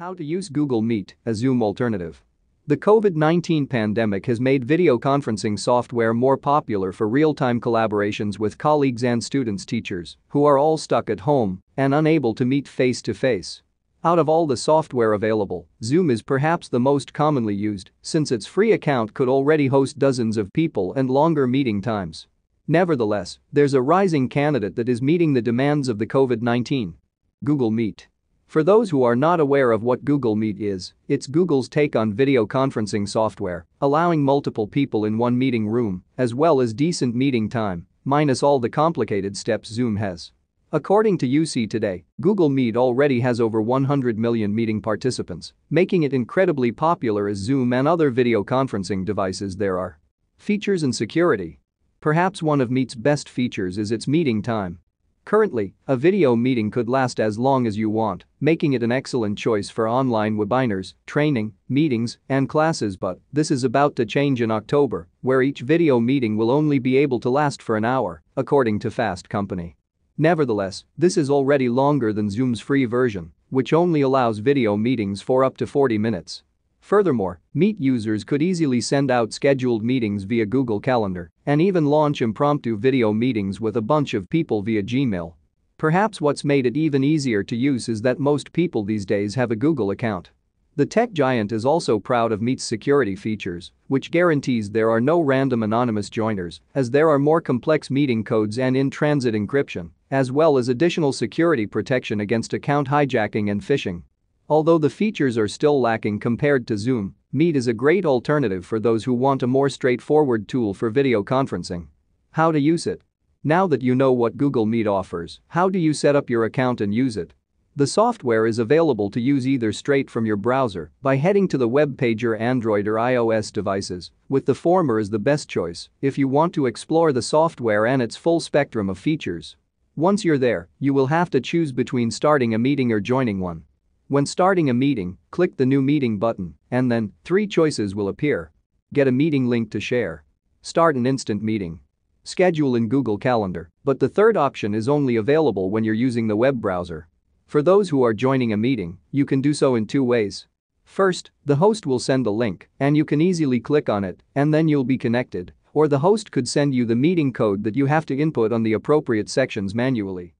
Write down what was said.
How to use Google Meet, a Zoom alternative. The COVID-19 pandemic has made video conferencing software more popular for real-time collaborations with colleagues and students teachers who are all stuck at home and unable to meet face-to-face. Out of all the software available, Zoom is perhaps the most commonly used since its free account could already host dozens of people and longer meeting times. Nevertheless, there's a rising candidate that is meeting the demands of the COVID-19. Google Meet. For those who are not aware of what Google Meet is, it's Google's take on video conferencing software, allowing multiple people in one meeting room, as well as decent meeting time, minus all the complicated steps Zoom has. According to UC Today, Google Meet already has over 100 million meeting participants, making it incredibly popular as Zoom and other video conferencing devices there are. Features and security. Perhaps one of Meet's best features is its meeting time. Currently, a video meeting could last as long as you want, making it an excellent choice for online webinars, training, meetings, and classes but this is about to change in October, where each video meeting will only be able to last for an hour, according to Fast Company. Nevertheless, this is already longer than Zoom's free version, which only allows video meetings for up to 40 minutes. Furthermore, Meet users could easily send out scheduled meetings via Google Calendar and even launch impromptu video meetings with a bunch of people via Gmail. Perhaps what's made it even easier to use is that most people these days have a Google account. The tech giant is also proud of Meet's security features, which guarantees there are no random anonymous joiners, as there are more complex meeting codes and in-transit encryption, as well as additional security protection against account hijacking and phishing. Although the features are still lacking compared to Zoom, Meet is a great alternative for those who want a more straightforward tool for video conferencing. How to use it? Now that you know what Google Meet offers, how do you set up your account and use it? The software is available to use either straight from your browser by heading to the web page or Android or iOS devices, with the former as the best choice if you want to explore the software and its full spectrum of features. Once you're there, you will have to choose between starting a meeting or joining one. When starting a meeting, click the New Meeting button, and then, three choices will appear. Get a meeting link to share. Start an instant meeting. Schedule in Google Calendar, but the third option is only available when you're using the web browser. For those who are joining a meeting, you can do so in two ways. First, the host will send the link, and you can easily click on it, and then you'll be connected, or the host could send you the meeting code that you have to input on the appropriate sections manually.